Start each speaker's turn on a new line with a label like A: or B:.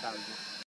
A: Caldas.